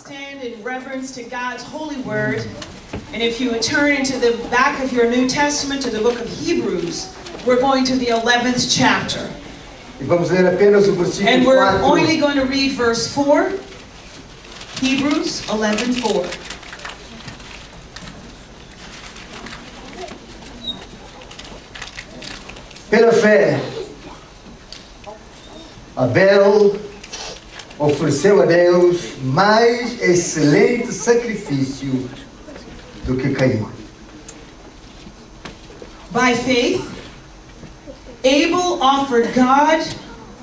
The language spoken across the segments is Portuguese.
stand in reverence to God's holy word. And if you would turn into the back of your New Testament to the book of Hebrews, we're going to the 11th chapter. E vamos ler apenas o versículo And we're 4. only going to read verse 4. Hebrews 11 4. Pela fé, Abel ofereceu a Deus mais excelente sacrifício do que Caim. By faith, Abel offered God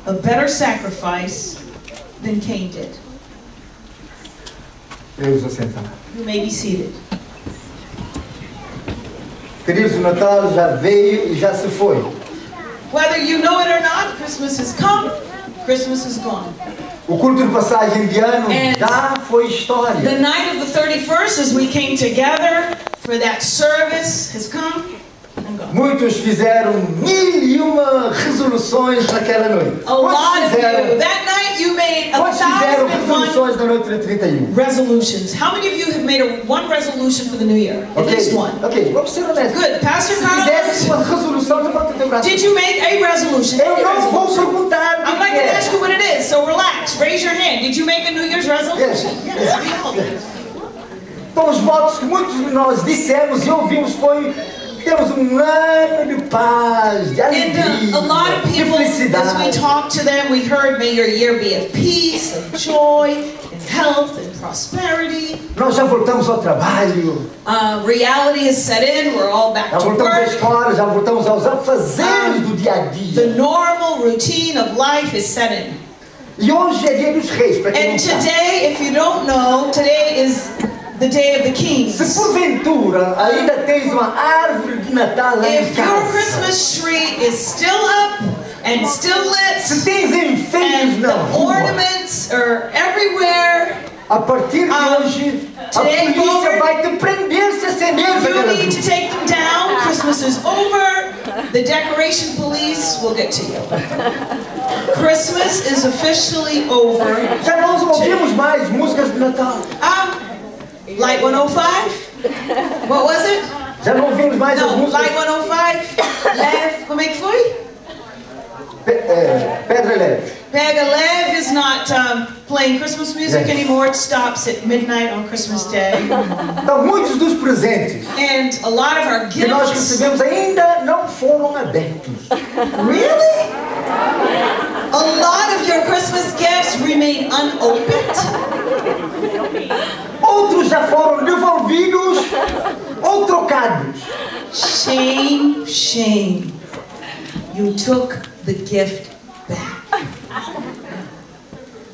a better sacrifice than Cain did. Deus assentar. You may be seated. Queridos, o Natal já veio e já se foi. Whether you know it or not, Christmas has come, Christmas is gone. O culto de passagem de ano And já foi The história. night of the 31st, as we came together for that service, has come. Muitos fizeram mil e uma resoluções naquela noite. A lot Quantos of you, fizeram? that fizeram thousand and one resoluções na noite de 31? resolutions. How many of you have made a, one resolution for the new year? At Ok, least one. ok, vamos ser honestos. Good. Pastor Se fizesse Carlos, uma resolução, levanta o teu braço. did you make a resolution? Eu não vou perguntar I'm not going to ask you what it is, so relax. Raise your hand. Did you make a New Year's resolution? Yes. Yes, did. Então os votos que muitos de nós dissemos e ouvimos foi um ano de paz, de And alegria, uh, a lot of people, as we talked to them, we heard, may your year be of peace and joy and health and prosperity. Nós já voltamos ao trabalho, Uh, reality has set in, we're all back já to voltamos à escola, já voltamos aos afazeres do dia a The dia. normal routine of life is set in. E hoje é dia dos reis, para quem não And sabe. today, if you don't know, today is the day of the Se kings. porventura ainda tens uma árvore de Natal lá em If your Christmas tree is still up and still se lit, tens enfeites and na the rua, ornaments are everywhere, a partir de Um, hoje, a polícia forward, vai te prender se You need to take them down. Christmas is over. The decoration police will get to you. Christmas is officially over. Já não ouvimos mais músicas de Natal. Light 105? What was it? Já não ouvimos mais No, músicas. Light 105. Lev, como é que foi? Pe- é, pedra leve. Pega Lev is not um, playing Christmas music Yes. anymore. It stops at midnight on Christmas Day. Então, muitos dos presentes And a lot of our gifts, que nós recebemos ainda não foram abertos. Really? A lot of your Christmas gifts remain unopened? Outros já foram devolvidos ou trocados. Shame, shame. You took the gift back.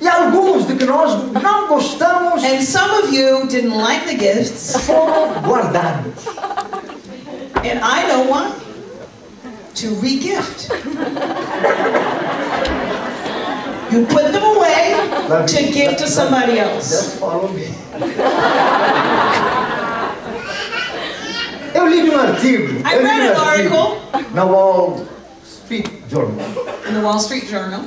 E alguns de que nós não gostamos And some of you didn't like the gifts, foram guardados. and I know why. To regift. You put them away to give to somebody else. Just follow me. Eu li um artigo. I read an article na Wall Street Journal in the Wall Street Journal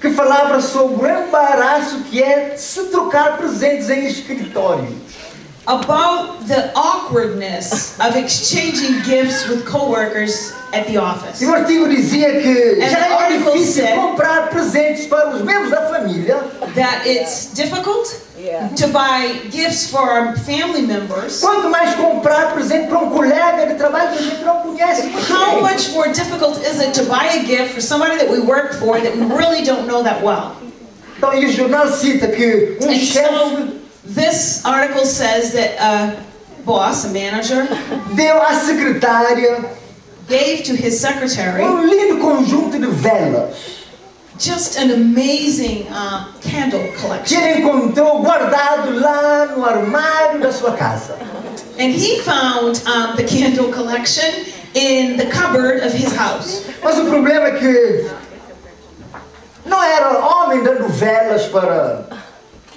que falava sobre o embaraço que é se trocar presentes em escritório. about the awkwardness of exchanging gifts with coworkers at the office. E o artigo dizia que And já é difícil comprar presentes para os membros da família. That it's difficult to buy gifts for our family members. Quanto mais comprar presente para um colega de trabalho que a gente não conhece. How much more difficult is it to buy a gift for somebody that we work for that we really don't know that well? Então, e o jornal cita que um And chefe so this article says that a boss, a manager, deu à secretária gave to his secretary um lindo conjunto de velas just an amazing uh, candle que collection. ele encontrou guardado lá no armário da sua casa. And he found um, the candle collection in the cupboard of his house. Mas o problema é que não era homem dando velas para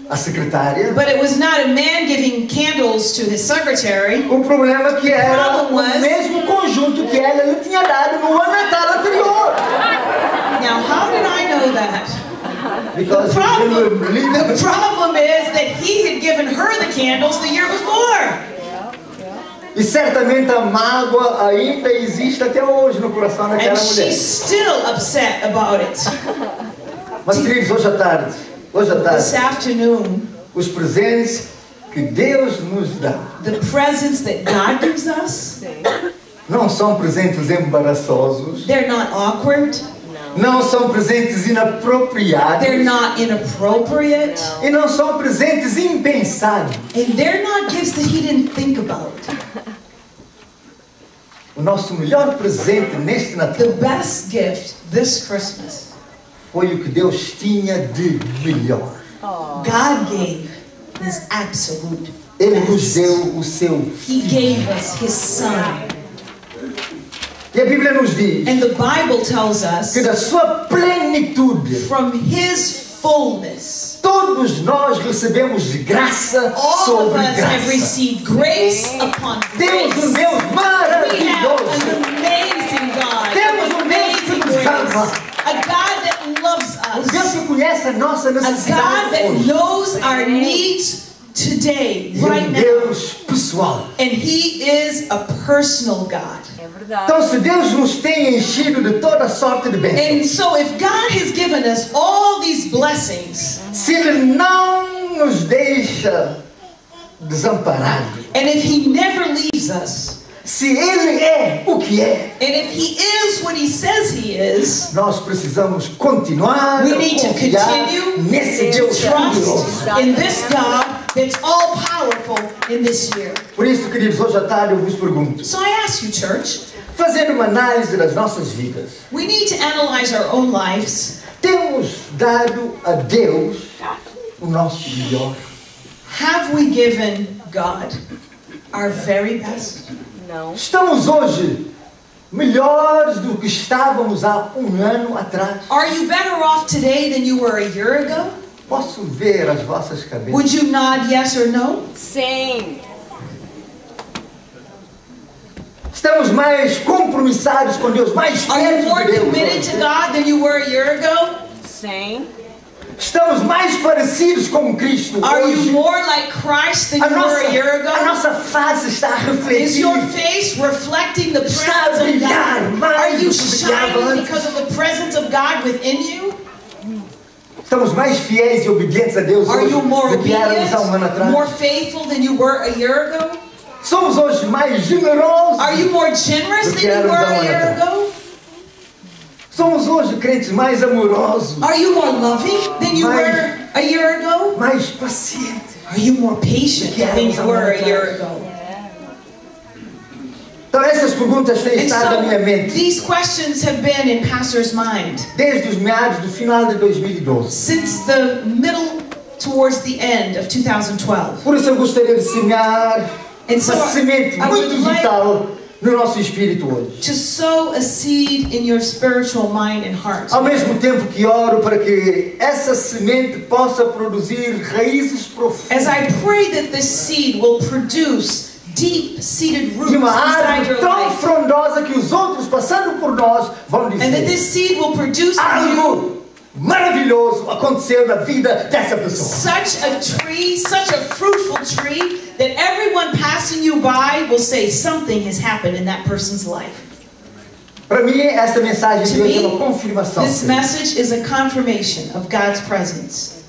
a secretária. But it was not a man giving candles to his secretary. O problema é que era Problem o was- mesmo conjunto que ela lhe tinha dado no ano Natal anterior. Now, how did I know that? Because The he problem, the problem is that he had given her the candles the year before. E certamente a mágoa ainda existe até hoje no coração daquela And mulher. she's still upset about it. Mas queridos, hoje à tarde, hoje à This tarde, afternoon, os presentes que Deus nos dá. the presents that God gives us, não são presentes embaraçosos, they're not awkward, não são presentes inapropriados. They're not inappropriate, e não são presentes impensados. and they're not gifts that he didn't think about. O nosso melhor presente neste The Natal best gift this Christmas, foi o que Deus tinha de melhor. God gave his absolute Ele nos deu o seu He filho. gave us his son. E a Bíblia nos diz And the Bible tells us que da sua plenitude from his fullness, todos nós recebemos graça all of sobre us have graça. received grace upon Temos um grace. Deus We have maravilhoso. an amazing God, Temos um Deus que nos grace, ama. Deus us, que conhece a nossa a God necessidade that hoje. knows our needs today, E um right now, pessoal. and He is a personal God. É. Então, se Deus nos tem enchido de toda sorte de bênçãos, And so, if God has given us all these blessings, se Ele não nos deixa desamparados, and if He never leaves us, se Ele é o que é, and if He is what He says He is, nós precisamos continuar We need to continue nesse Deus trust in this God that's all powerful in this year. Por isso, queridos, hoje à tarde eu vos pergunto, So I ask you, church, fazendo uma análise das nossas vidas, we need to analyze our own lives. temos dado a Deus o nosso melhor? Have we given God our very best? Não. Estamos hoje melhores do que estávamos há um ano atrás? Are you better off today than you were a year ago? Posso ver as vossas cabeças? Would you nod yes or no? Sim. Estamos mais compromissados com Deus, mais Are you more committed to. God than you were a year ago? Sim. Estamos mais parecidos com Cristo Are hoje. you more like Christ than A you were a year nossa, a ago? nossa face está a Is your face reflecting the Está a presence of brilhar God? Are you shining because of the presence of God within you? Estamos mais fiéis e obedientes a Deus Are hoje you more do que éramos há um ano obedient, more atrás. faithful than you were a year ago? Somos hoje mais generosos. Are you more generous than you were a year atrás. ago? Somos hoje crentes mais amorosos, Are you more loving than you Mais- were a year ago? mais pacientes. Are you more patient than you were a year ago? Então essas perguntas têm estado na minha mente these questions have been in Pastor's mind desde os meados do final de 2012. since the middle towards the end of 2012. Por isso eu gostaria de semear And so uma semente muito like- vital no nosso espírito hoje. To sow a seed in your spiritual mind and heart. Ao mesmo tempo que oro para que essa semente possa produzir raízes profundas As I pray that this seed will produce deep seated roots e uma árvore tão life. frondosa que os outros passando por nós vão And that dizer this seed will produce algo maravilhoso aconteceu na vida dessa pessoa. such a tree, such a fruitful tree, that everyone passing you by will say something has happened in that person's life. Para mim, esta mensagem de hoje é uma confirmação. This message is a confirmation of God's presence.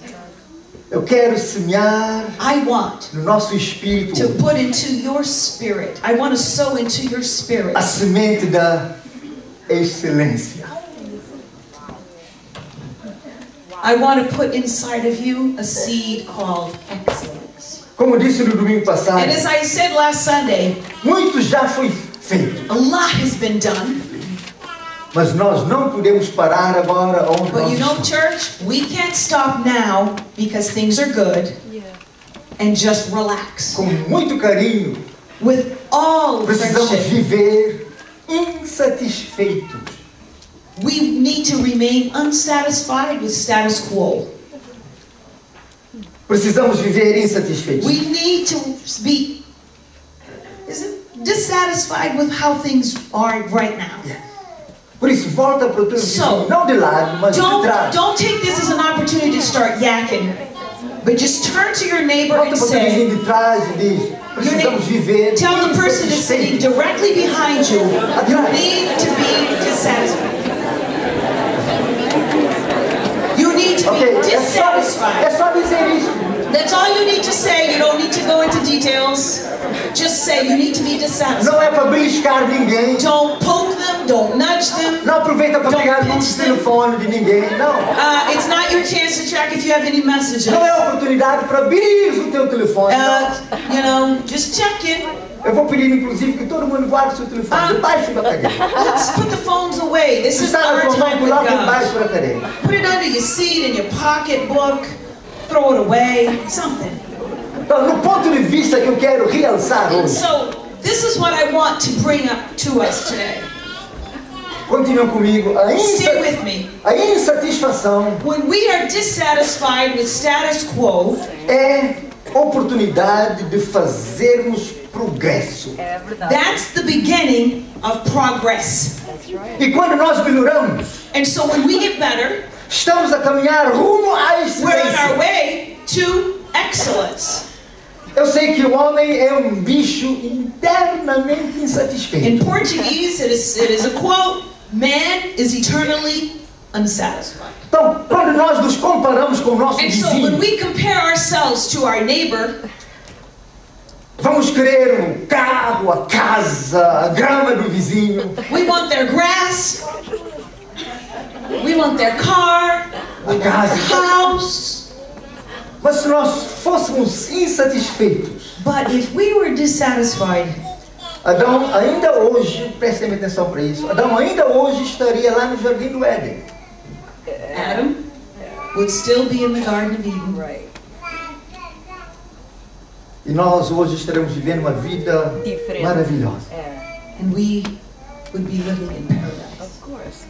Eu quero semear I want no nosso espírito to put into your spirit, I want to sow into your spirit a semente da excelência. I want to put inside of you a seed called excellence. Como disse no domingo passado, And as I said last Sunday, muito já foi feito, a lot has been done. mas nós não podemos parar agora onde But nós you know, estamos. church, we can't stop now because things are good and just relax. Com muito carinho, With all precisamos friendship, viver insatisfeitos. We need to remain unsatisfied with status quo. Precisamos viver insatisfeitos. We need to be dissatisfied with how things are right now. Por isso, volta para o teu So, não de lado, mas de Don't, trás. don't take this as an opportunity to start yakking, but just turn to your neighbor Volta and para o teu say, de trás e diz: Your precisamos neighbor, viver. tell the person that's sitting directly behind you, you need to be dissatisfied. Need to Ok, be é só, é dissatisfied. só dizer isso. That's all you need to say. You don't need to go into details. Just say you need to be dissatisfied. Não é para beliscar ninguém. Don't poke them, don't nudge them. Não aproveita para pegar them. telefone de ninguém. Não. Uh, it's not your chance to check if you have any messages. Não é oportunidade para abrir o teu telefone. Uh, you know, just check it. Eu vou pedir, inclusive, que todo mundo guarde o seu telefone Ah. debaixo da cadeira. Let's put the phones away. This is our time with God. debaixo da cadeira. Put it under your seat, in your pocketbook. Throw it away. Something. Então, no ponto de vista que eu quero realçar hoje, So, this is what I want to bring up to us today. continuam comigo, a, insa with me. a insatisfação When we are dissatisfied with status quo, é oportunidade de fazermos progresso. É verdade. that's the beginning of progress. That's right. E quando nós melhoramos, And so when we get better, estamos a caminhar rumo à we're on our excelência. way to excellence. Eu sei que o homem é um bicho internamente insatisfeito. In Portuguese, it is, it is a quote Man is eternally unsatisfied. Então, quando nós nos comparamos com o nosso And so when vizinho, we compare ourselves to our neighbor, vamos querer o carro, a casa, a grama do vizinho, we want their grass, we want their car, a casa. house. Mas se nós fôssemos insatisfeitos, But if we were dissatisfied, Adão ainda hoje, prestem atenção para isso, Adão ainda hoje estaria lá no Jardim do Éden. Adam would still be in the Garden of Eden. Right. E nós hoje estaremos vivendo uma vida Diferente. maravilhosa. É. And we would be living in paradise. Of course.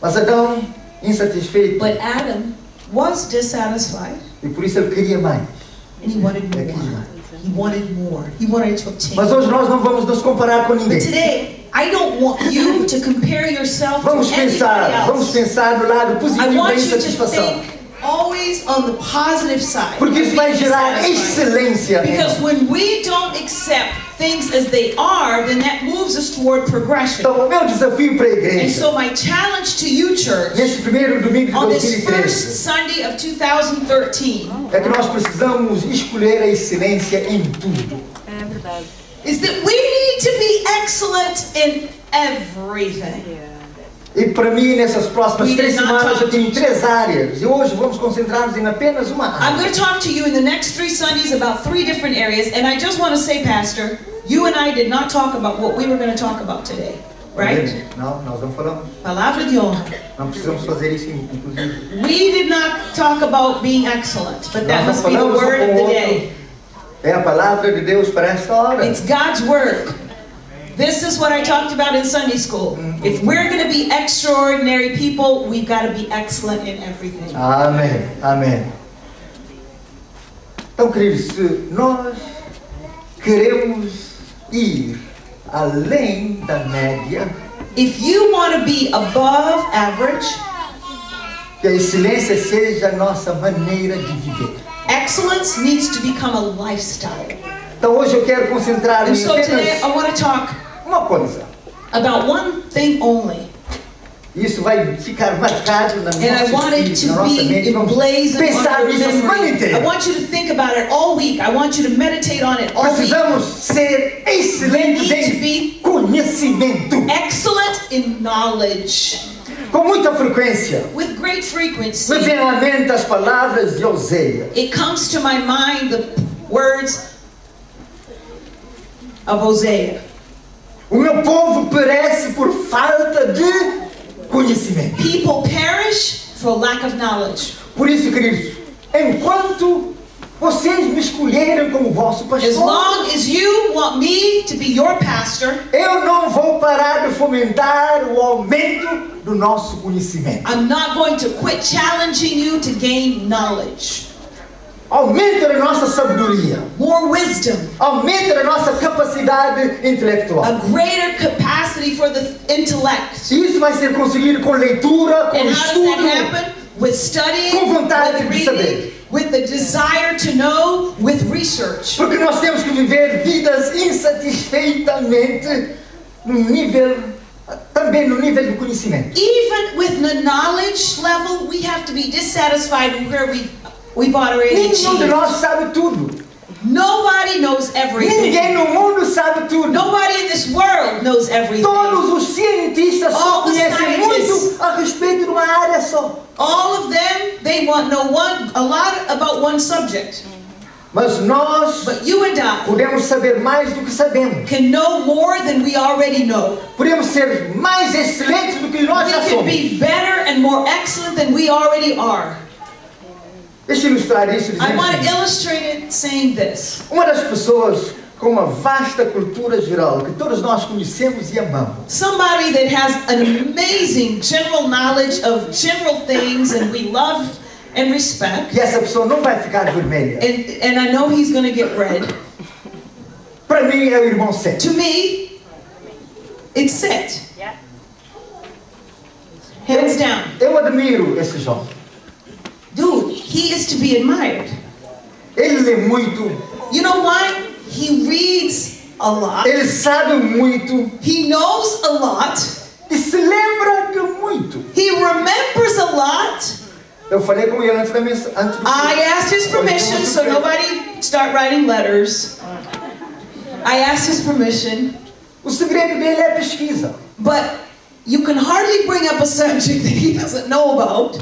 Mas Adão, insatisfeito, But Adam was dissatisfied e por isso ele queria mais. and he wanted Ele more. He wanted more. He wanted to obtain. Mas hoje nós não vamos nos comparar com But ninguém. today, I don't want you to compare yourself to Vamos anybody pensar, vamos else. pensar no lado I positivo da to insatisfação. Think always on the positive side. Porque isso vai gerar excelência. Because when we don't accept things as they are, then that moves us toward progression. Então, o meu desafio para a And so my challenge to you, church, nesse primeiro domingo de on this 2013, first Sunday of 2013, é que nós precisamos escolher a excelência em tudo. É verdade. is that we need to be excellent in everything. Yeah. E para mim, nessas próximas três semanas, eu tenho três áreas. E hoje vamos concentrar-nos em apenas uma I'm área. going to talk to you in the next three Sundays about three different areas, and I just want to say, Pastor, you and I did not talk about what we were going to talk about today, right? Não, nós não falamos. Palavra de honra. Não precisamos fazer isso, inclusive. We did not talk about being excellent, but that must be the word of the day. É a palavra de Deus para esta hora. It's God's word. This is what I talked about in Sunday school. Mm-hmm. If we're going to be extraordinary people, we've got to be excellent in everything. Amém, amém. Então, queridos, se nós queremos ir além da média, If you want to be above average, que a excelência seja a nossa maneira de viver. excellence needs to become a lifestyle. Então, hoje eu quero concentrar And em so today I want to talk uma coisa. about one thing only. Isso vai ficar marcado na And I nossa, want it espírito, na to nossa mente. Vamos pensar nisso a semana memory. I inteira. want you to think about it all week. I want you to meditate on it all week. Precisamos ser excelentes em conhecimento. Excellent in knowledge. Com muita frequência. With great frequency. Me vem à mente as palavras de Oséias. It comes to my mind the words of Hosea. O meu povo perece por falta de conhecimento. People perish for lack of knowledge. Por isso, queridos, enquanto vocês me escolherem como vosso As pastor, long as you want me to be your pastor, eu não vou parar de fomentar o aumento do nosso conhecimento. I'm not going to quit challenging you to gain knowledge, Aumento da nossa sabedoria. more wisdom, Aumento da nossa capacidade intelectual. a greater capacity for the intellect. Isso vai ser conseguido com leitura, com And how does that estudo. happen? With studying, Com vontade with de saber. reading, with the desire to know, with research. Porque nós temos que viver vidas insatisfeitamente no nível, também no nível do conhecimento. Even with the knowledge level, we have to be dissatisfied with where we, we've already Nenhum de nós sabe tudo. Nobody knows everything. Ninguém no mundo sabe tudo. Nobody in this world knows everything. Todos os cientistas só conhecem muito a respeito de uma área só. All of them, they want know one a lot about one subject. Mas nós But you and I podemos saber mais do que sabemos. can know more than we already know. Podemos ser mais excelentes do que nós We já can somos. be better and more excellent than we already are. Deixa eu ilustrar isso I want to illustrate it saying this. Uma das pessoas com uma vasta cultura geral que todos nós conhecemos e amamos Somebody that has an amazing general knowledge of general things and we love and respect. e essa pessoa não vai ficar vermelha. And, and I know he's going to get red. Para mim é o irmão Sete. To me, it's Set. Hands down. Eu admiro esse jovem. Dude, he is to be admired. Ele lê muito, You know why? He reads a lot. ele sabe muito He knows a lot. e se lembra de muito. He remembers a lot. Eu falei com ele antes da mensagem. Antes do- I asked his permission so nobody start writing letters. I asked his permission, O segredo dele é pesquisa. but you can hardly bring up a subject that he doesn't know about.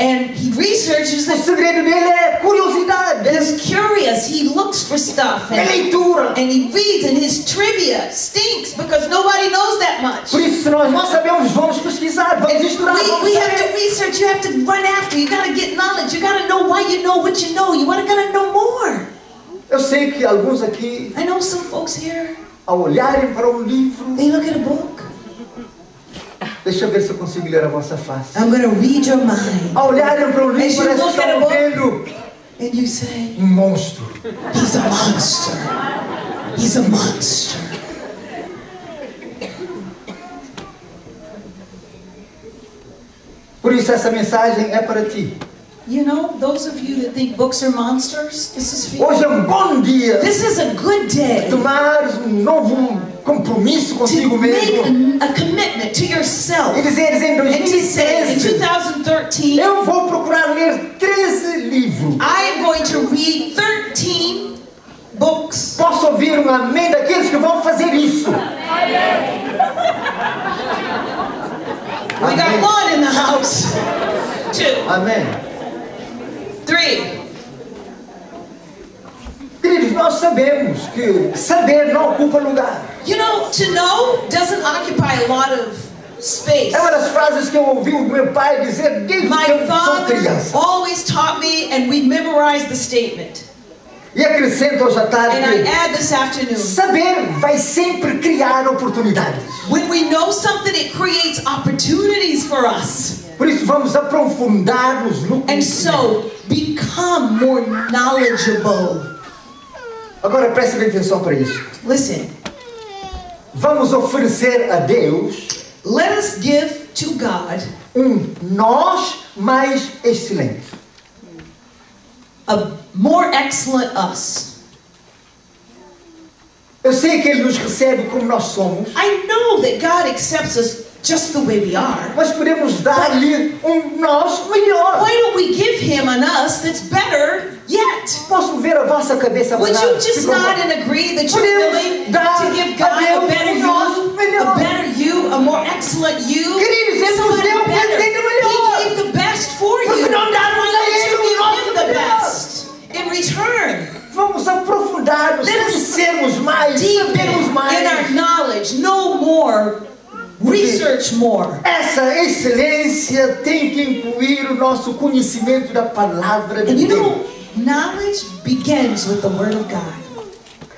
And he researches O it. segredo dele é curiosidade, He's curious. He looks for stuff. é And, leitura. and he reads, and his trivia stinks because nobody knows that much. Por isso, nós não sabemos, vamos pesquisar, vamos And estudar, we, vamos we have to research, you have to run after, you gotta get knowledge, you gotta know why you know what you know, you wanna gotta know more. Eu sei que alguns aqui, I know some folks here, ao olharem para um livro, they look at a book. Deixa eu ver se eu consigo ler a vossa face. I'm gonna read your mind. Ao olharem para As livro, parece que estão vendo And you say, um monstro. he's a monster. He's a monster. Por isso, essa mensagem é para ti. You know, those of you that think books are monsters, this is for you. Hoje é um bom dia This is a good day tomares um novo compromisso make mesmo a, a commitment to yourself e dizeres em and to say, in 2013 2013, eu vou procurar ler 13 livros. I am going to read 13 books. Posso ouvir um amém daqueles que vão fazer isso? We got one in the house. Two, Amém. three. Queridos, nós sabemos que saber não ocupa lugar. You know, to know doesn't occupy a lot of space. É uma das frases que eu ouvi o meu pai dizer desde que My eu sou father criança. always taught me, and we memorized the statement. E acrescento hoje à tarde And I que add this afternoon. saber vai sempre criar oportunidades. When we know something, it creates opportunities for us. Por isso vamos aprofundar-nos no And so, become more knowledgeable. Agora preste bem atenção para isso. Listen, Vamos oferecer a Deus let us give to God um nós mais excelente. a more excellent us. Eu sei que Ele nos recebe como nós somos, I know that God accepts us just the way we are. podemos dar-lhe um nós melhor. Why don't we give Him an us that's better yet? Posso ver a vossa cabeça Would you just nod and agree that you're willing to give God a Deus better um you, melhor. a better you, a more excellent you, Queridos, Ele nos deu o better? Melhor. He gave the best for Porque you. não damos Why a don't Ele o you nosso the melhor? best in return? Vamos us conhecermos mais, sabermos in our knowledge, know more, research more. Essa excelência tem que incluir o nosso conhecimento da palavra de And you Deus. know, knowledge begins with the Word of God.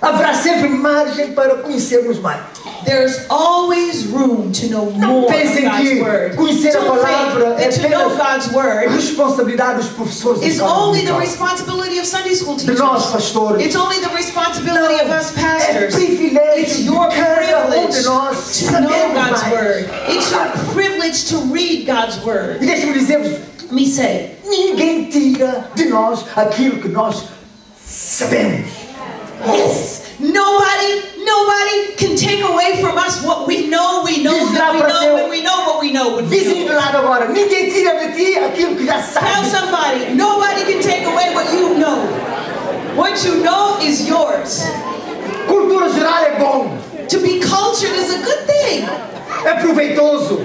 Haverá sempre margem para conhecermos mais. There's always room to know Não more of pensem God's que Word. conhecer a Don't palavra think é that to know apenas God's Word responsabilidade dos professores de is escola only the dominical. responsibility of Sunday school de nós, pastores. It's only the responsibility of us é pastors. privilégio It's de your cada um privilege de nós to know sabermos God's mais. word. It's your privilege to read God's E word. dizer-vos, Let me say, ninguém tira de nós aquilo que nós sabemos. Yes, nobody, nobody can take away from us what we know. We know that we know, and we know what we know. When we know. lado agora, ninguém tira de ti aquilo que já Tell somebody, nobody can take away what you know. What you know is yours. Cultura geral é bom, To be cultured is a good thing. é proveitoso,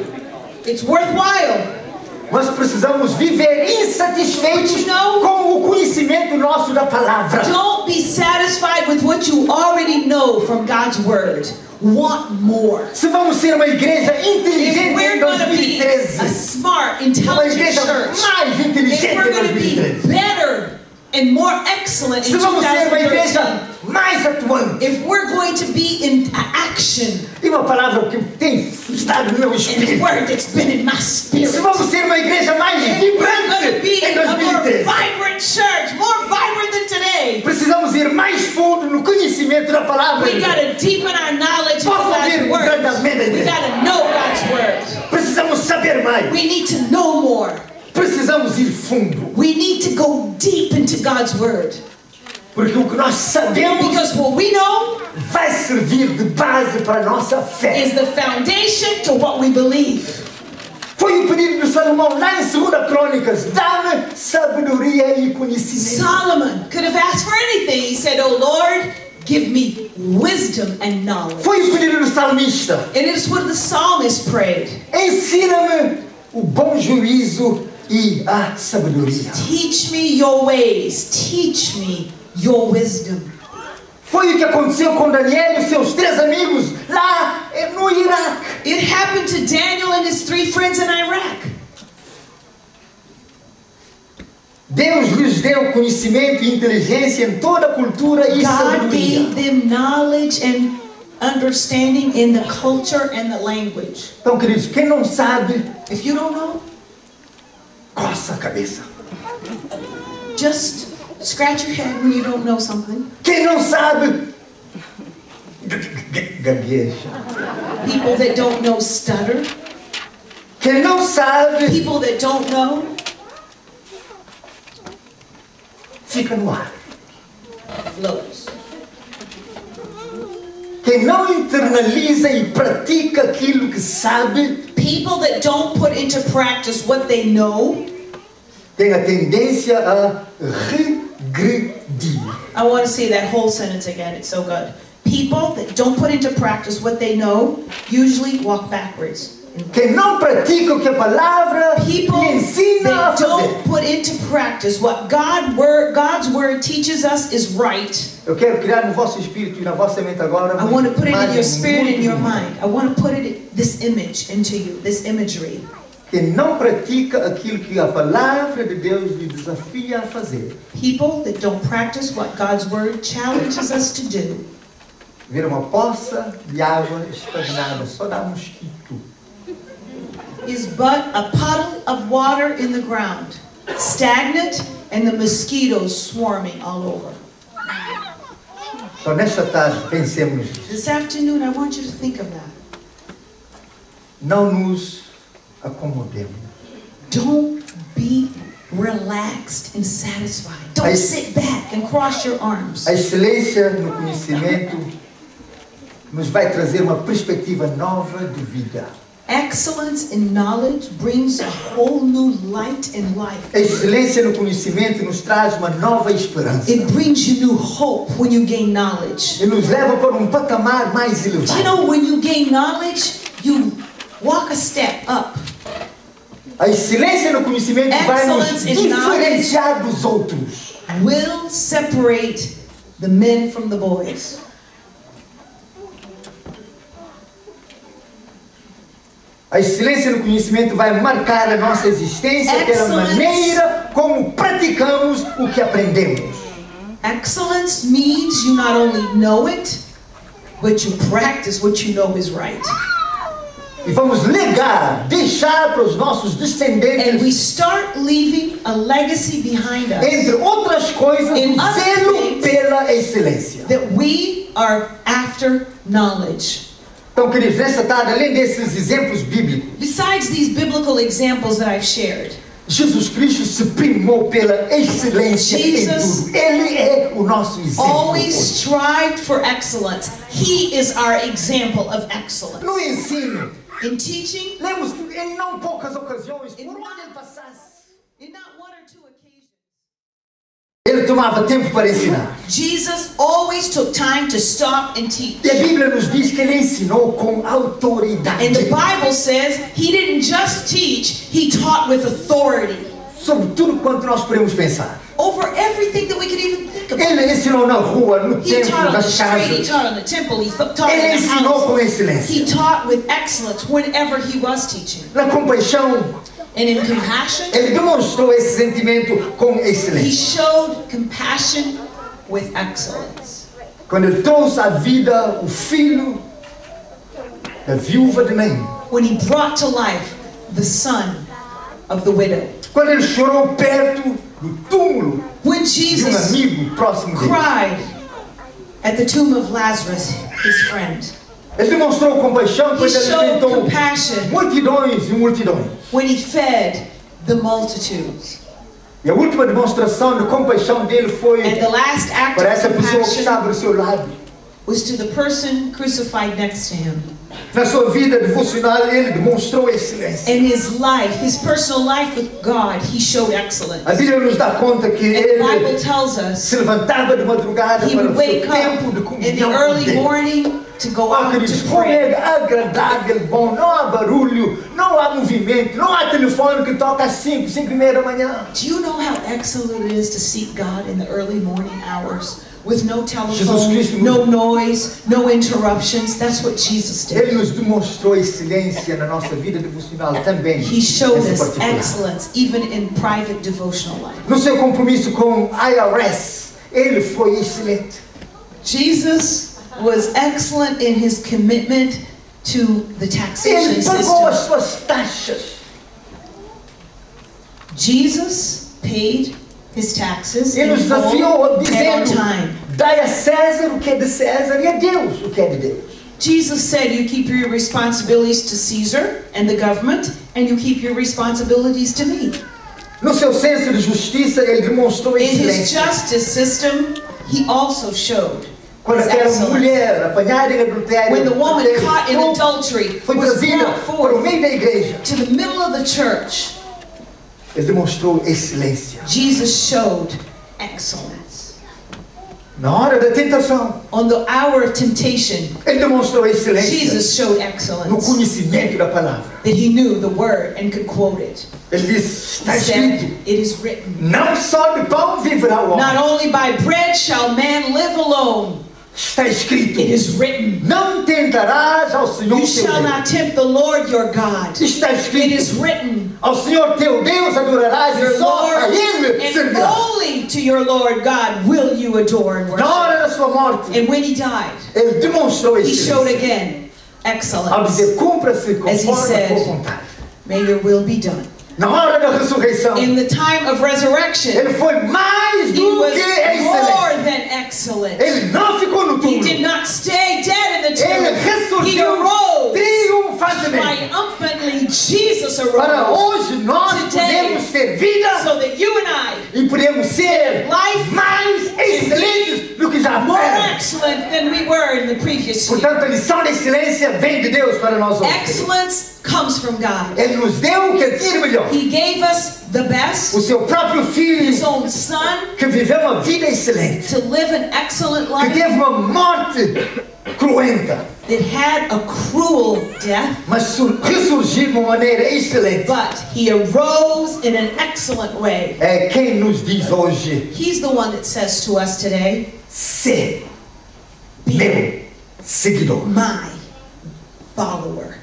It's worthwhile. Mas precisamos viver insatisfeitos com o conhecimento nosso da palavra. Don't be satisfied with what you already know from God's word. Want more. Se vamos ser uma igreja inteligente we're em going to be a 2013, smart, uma intelligent igreja church, mais inteligente em going to be 2013, better and more excellent se in vamos ser uma 2013, igreja mais atuante, if we're going to be in action, e uma palavra que tem estado no meu espírito, word that's been in my se spirit, vamos ser uma igreja mais if we're going to vibrante be em a more 2013, vibrant church, more vibrant than today, precisamos ir mais fundo no conhecimento da palavra. we de got Deus. to deepen our knowledge of God's word. We got to know God's word. Precisamos saber mais. We need to know more. Precisamos ir fundo. We need to go deep into God's word. Porque o que nós sabemos Because what we know vai servir de base para a nossa fé. is the foundation to what we believe. Foi o pedido de Salomão lá em 2 Crônicas: dá-me sabedoria e conhecimento. Solomon could have asked for anything. He said, Oh Lord, give me wisdom and knowledge. Foi o pedido do salmista: And it is what the psalmist prayed. ensina-me o bom juízo e a sabedoria. Teach me your ways. Teach me your wisdom. Foi o que aconteceu com Daniel e seus três amigos lá eh, no Iraque. It happened to Daniel and his three friends in Iraq. Deus lhes deu conhecimento e inteligência em toda a cultura e God sabedoria. gave them knowledge and understanding in the culture and the language. Então, queridos, quem não sabe, If you don't know, coça a cabeça. just scratch your head when you don't know something. Quem não sabe, gagueja. People that don't know stutter. Quem não sabe, People that don't know fica no ar. floats. Quem não internaliza e pratica aquilo que sabe, People that don't put into practice what they know. tem a tendência a I want to say that whole sentence again. It's so good. People that don't put into practice what they know usually walk backwards. Quem não pratica o que a palavra People lhe ensina a that don't put into practice what God word, God's word teaches us is right. Eu quero criar no vosso espírito e na vossa mente agora I want to put it in your spirit and your mind. I want to put it this image into you, this imagery. Quem não pratica aquilo que a palavra de Deus lhe desafia a fazer, People that don't practice what God's word challenges us to do vira uma poça de água estagnada, só dá mosquito. is but a puddle of water in the ground, stagnant and the mosquitoes swarming all over. Então, nesta tarde, pensemos. This afternoon, I want you to think of that. Não nos acomodemos. Don't be relaxed and satisfied. Don't I- sit back and cross your arms. A excelência no conhecimento nos vai trazer uma perspectiva nova de vida. Excellence in knowledge brings a whole new light in life. A excelência no conhecimento nos traz uma nova esperança. It brings you new hope when you gain knowledge. E nos leva para um patamar mais Do you elevado. know when you gain knowledge, you walk a step up. A excelência no conhecimento vai nos Excellence diferenciar dos outros. Will separate the men from the boys. A excelência no conhecimento vai marcar a nossa existência pela Excellence. maneira como praticamos o que aprendemos. Excellence means you not only know it, but you practice what you know is right. E vamos legar, deixar para os nossos And we descendentes, start leaving a legacy behind us. entre outras coisas, other zelo excelência. that we are after knowledge. Então, queridos, nessa tarde, além desses exemplos bíblicos, Besides these biblical examples that I've shared, Jesus Cristo se primou pela excelência Jesus em tudo. Ele é o nosso exemplo. always strived for excellence. He is our example of excellence. No ensino, In teaching, em não poucas ocasiões, por onde ele passasse, in not one or two occasions, ele tomava tempo para ensinar. Jesus always took time to stop and teach. E a Bíblia nos diz que ele ensinou com autoridade And the Bible says he didn't just teach, he taught with authority sobre tudo quanto nós podemos pensar. over everything that we could even think about. Ele ensinou na rua, no He taught templo, nas street, he casas. taught on the temple, he taught Ele in the ensinou com excelência. He taught with excellence whenever he was teaching. Na compaixão, And in compassion, ele demonstrou esse sentimento com he excelência. showed compassion with excellence. Quando ele trouxe à vida o filho da viúva de Naim. When he brought to life the son of the widow. Quando ele chorou perto do túmulo When de um Jesus amigo próximo dele. cried at the tomb of Lazarus, his friend. Ele demonstrou compaixão He quando ele alimentou multidões e multidões. when he fed the multitudes. E a última demonstração de compaixão dele foi And the last act para essa pessoa que estava ao seu lado. was to the person crucified next to him. Na sua vida devocional, ele demonstrou excelência. In his life, his personal life with God, he showed excellence. A Bíblia nos dá conta que And the Bible ele tells us se levantava de madrugada para o seu tempo de up in the comunhão com early Deus. morning to go out queridos, to pray. é agradável, bom, não há barulho, não há movimento, não há telefone que toca às 5, 5 e meia da manhã. Do you know how excellent it is to seek God in the early morning hours with no telephone, no noise, no interruptions? That's what Jesus did. Ele nos demonstrou excelência na nossa vida devocional também. He showed us excellence even in private devotional life. No seu compromisso com IRS, ele foi excelente. Jesus was excellent in his commitment to the taxation Ele pagou as system. suas taxas. Jesus paid his taxes Ele in full and on time. Dai a César o que é de César e a Deus o que é de Deus. Jesus said, You keep your responsibilities to Caesar and the government, and you keep your responsibilities to me. No seu senso de justiça, ele demonstrou In his justice system, he also showed Quando aquela excellence. mulher apanhada em adultério When the woman caught in adultery foi was trazida brought para o meio da igreja, to the middle of the church, ele demonstrou excelência. Jesus showed excellence. Na hora da tentação, On the hour of temptation, ele demonstrou excelência Jesus showed no excellence. conhecimento da palavra. That he knew the word and could quote it. Ele disse: está escrito, It is written. não só de pão viverá o Not homem. only by bread shall man live alone, Está escrito, it is written. não tentarás ao Senhor You shall not tempt the Lord your God. Está It escrito, is written. Ao Senhor teu Deus adorarás Your e só a Ele and servirás. only to your Lord God will you adore and Na worship. hora da sua morte, And when he died, ele demonstrou he showed again Ao excellence. dizer, cumpra-se As he conforme a said, tua vontade. May your will be done. Na hora da ressurreição, In the time of resurrection, ele foi mais he do was que excelente. more than excellent. Ele não ficou no He did not stay dead in the Ele tomb. He arose. Triunfantemente. Triumphantly, Jesus Para hoje nós Today, podemos ter vida So that you and I, e podemos ser life mais excelentes do que já more fomos. excellent than we were in the previous year. Portanto, a lição da excelência vem de Deus para nós hoje. Comes from God. Ele nos deu o que de melhor. He gave us the O best, seu próprio filho His own Son, que viveu uma vida excelente, to live an excellent que life teve uma morte cruenta, that had a cruel death, mas sur- ressurgiu de uma maneira excelente. but He arose in an excellent way. É quem nos diz hoje, He's the one that says to us today, ser meu seguidor. My follower.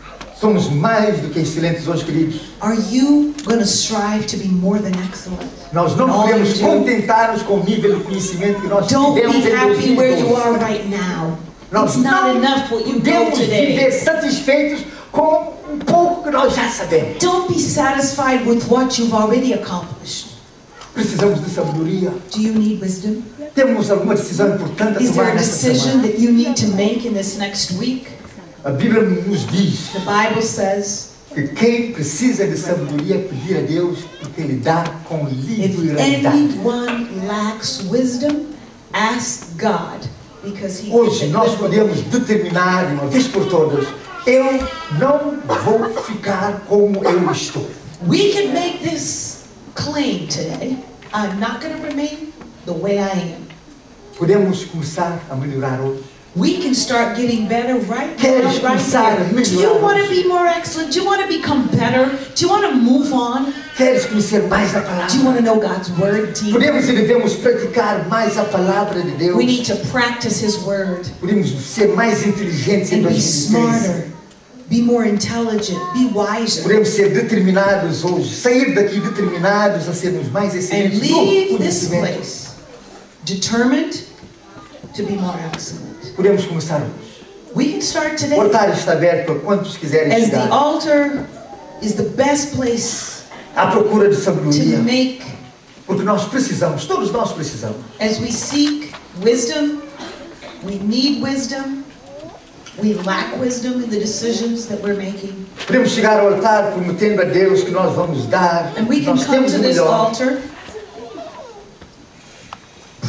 Somos mais do que excelentes hoje, queridos. Are you going to strive to be more than excellent? Nós não podemos contentar-nos com o nível de conhecimento que nós Don't tivemos be happy where you 2012. are right now. Nós It's not não enough what you know podemos today. viver satisfeitos com um pouco que nós já sabemos. Don't be satisfied with what you've already accomplished. Precisamos de sabedoria. Do you need wisdom? Temos alguma decisão importante a Is there tomar a nesta decision semana. that you need to make in this next week? A Bíblia nos diz The Bible says, que quem precisa de sabedoria pedir a Deus porque Ele dá com if livre-realidade. anyone lacks wisdom, ask God, because He gives Hoje nós podemos determinar de uma vez por todas: eu não vou ficar como eu estou. We can make this claim today. I'm not going to remain the way I am. Podemos começar a melhorar hoje. We can start getting better right now, right here. Do you want to be more excellent? Do you want to become better? Do you want to move on? Queres conhecer mais a Do you want to know God's word deeper? Podemos e devemos praticar mais a palavra de Deus. We need to practice His word Podemos ser mais inteligentes and be smarter, be more intelligent, be wiser, Podemos ser determinados hoje, sair daqui determinados a sermos mais and excelentes no leave this place determined to be more excellent. Podemos começar hoje. We can start O today. altar está aberto para quantos quiserem As the chegar. altar is the best place À procura de to sabedoria. make, Porque nós precisamos, todos nós precisamos. as we seek wisdom, we need wisdom, we lack wisdom in the decisions that we're making. Podemos chegar ao altar prometendo a Deus que nós vamos dar. And we can Nós come temos to o this melhor. altar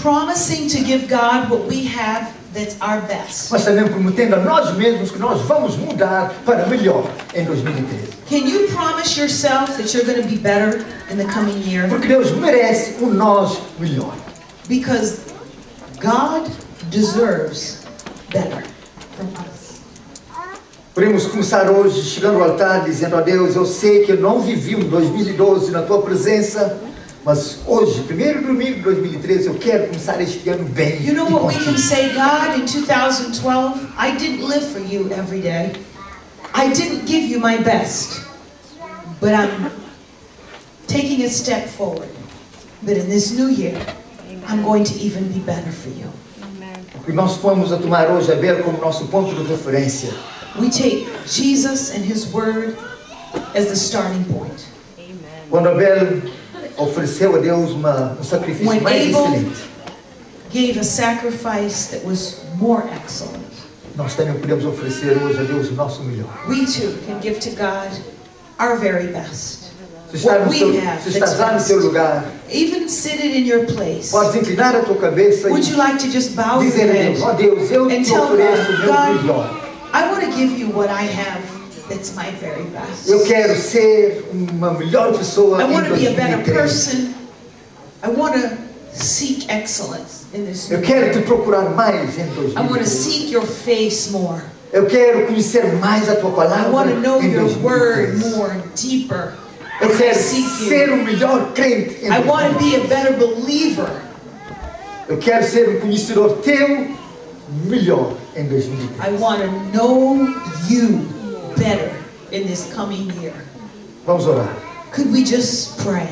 promising to give God what we have that's our best. Mas também prometendo a nós mesmos que nós vamos mudar para melhor em 2013. Can you promise yourself that you're going to be better in the coming year? Porque Deus merece o nós melhor. Because God deserves better from us. Podemos começar hoje chegando ao altar dizendo a Deus, eu sei que eu não vivi um 2012 na tua presença, mas hoje, primeiro domingo de 2013, eu quero começar este ano bem You know what we can say, God, in 2012? I didn't live for you every day. I didn't give you my best. But I'm taking a step forward. That in this new year, I'm going to even be better for you. E nós vamos a tomar hoje Abel como nosso ponto de referência. We take Jesus and His Word as the starting point. Quando Abel ofereceu a Deus uma, um sacrifício When mais Abel- excelente, Gave a sacrifice that was more excellent. nós também podemos oferecer hoje a Deus o nosso melhor. We too can give to God our very best. Se estás, we teu, have se estás lá no teu lugar, Even seated in your place. podes inclinar a tua cabeça Would you like to just bow dizer a Deus, ó head? Deus, eu And te tell ofereço o meu God, melhor. I want to give you what I have that's my very best. Eu quero ser uma melhor pessoa I want to be a better person. I want to seek excellence in this Eu quero te procurar mais em I want to seek your face more. Eu quero conhecer mais a tua I want to know your word more and deeper. Eu I quero ser o melhor crente em I want to be a better believer. Eu quero ser um conhecedor teu melhor em 2013. I want to know you better in this coming year. Vamos orar. Could we just pray?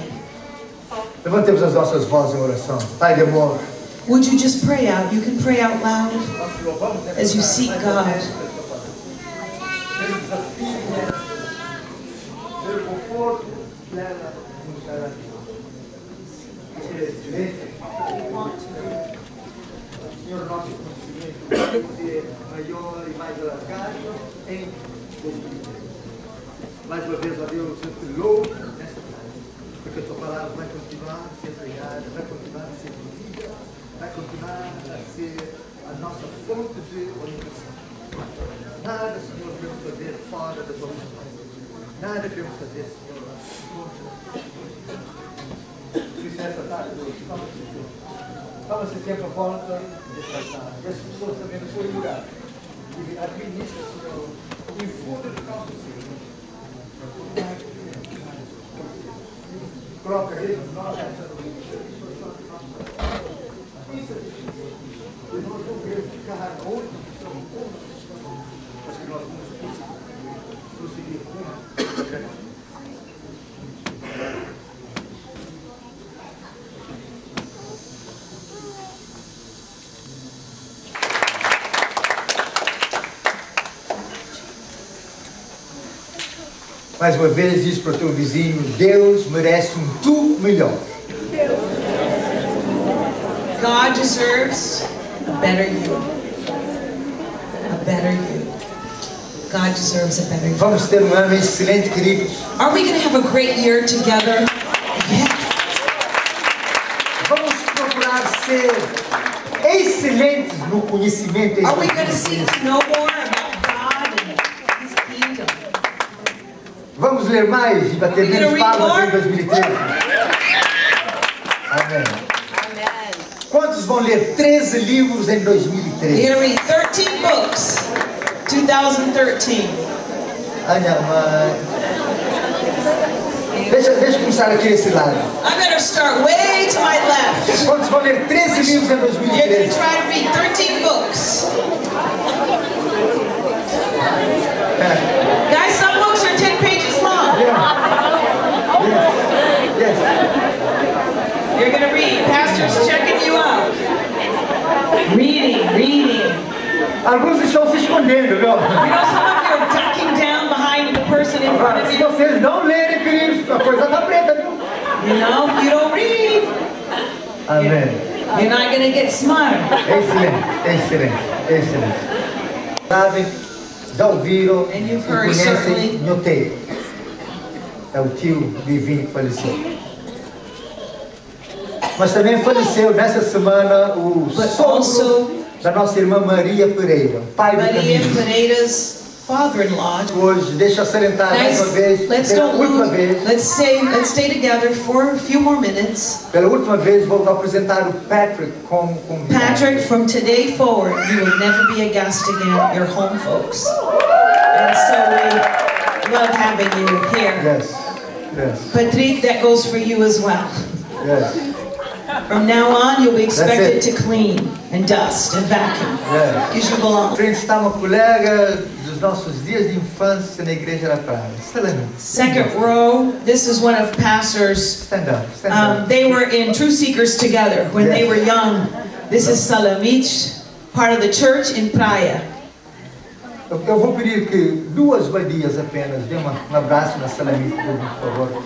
Levantemos as nossas vozes em oração. Pai de amor, Would you just pray out? You can pray out loud as you seek God. Senhor, nosso conhecimento maior e mais alargado em 2013. Mais uma vez, ó Deus, eu te louvo nesta tarde, porque a tua palavra vai continuar a ser pregada, vai continuar a ser vivida, vai continuar a ser a nossa fonte de orientação. Nada, Senhor, queremos fazer fora da tua vontade. Nada queremos fazer, Senhor, isso, nessa tarde, Deus, fala Senhor. Toma esse tempo à volta desta tarde. E as pessoas também no seu lugar. E administra, Senhor, o fundo do nosso ser. Coloca ele nos nossos E nós não queremos ficar onde estamos mas que nós vamos conseguir prosseguir com Mais uma vez, diz para o teu vizinho: Deus merece um tu melhor. God deserves a better you. A better you. God deserves a better you. Vamos ter um ano excelente, queridos. Are we going to have a great year together? Yes. Vamos procurar ser excelentes no conhecimento Are we going to no seek know more about God and His kingdom? Vamos ler mais e bater We're menos palmas em 2013. Amém. Quantos vão ler 13 livros em We're 2013? going to read 13 books, 2013. Ai, minha mãe. Deixa, deixa eu começar aqui desse lado. I'm going to start way to my left. Quantos vão ler 13 livros em You're going to 2013? try to read 13 books. É. Guys, some books are 10 pages long. Yes. You're going to read. Pastor's checking you out. Reading, reading. Alguns estão se escondendo, viu? You know, some of you are ducking down behind the person in front of se you. vocês não lerem, queridos, a coisa tá preta, viu? You know, if you don't read, Amém. you're not going to get smarter. Excelente, excelente, excelente. Sabem, já ouviram e conhecem certainly. Nhoteiro. É o tio Divino que faleceu. Mas também faleceu nessa semana o sogro da nossa irmã Maria Pereira, pai do Maria caminho. Pereira's father-in-law. Hoje, deixa eu salientar mais uma vez, let's pela última lose. vez, Let's stay. Let's stay together for a few more minutes. pela última vez vou apresentar o Patrick como convidado. Patrick, from today forward, you will never be a guest again. You're home, folks. And so we love having you here. Yes, yes, Patrick, that goes for you as well. yes, From now on, you'll be expected to clean and dust and vacuum because you belong. está uma colega dos nossos dias de infância na igreja da praia. Stand. Second row, this is one of Pastor's. Stand up. Stand Um, up. they were in True Seekers together when they were young. This is Salamich, part of the church in Praia. Eu, vou pedir que duas vadias apenas dê um abraço na salamita, por favor.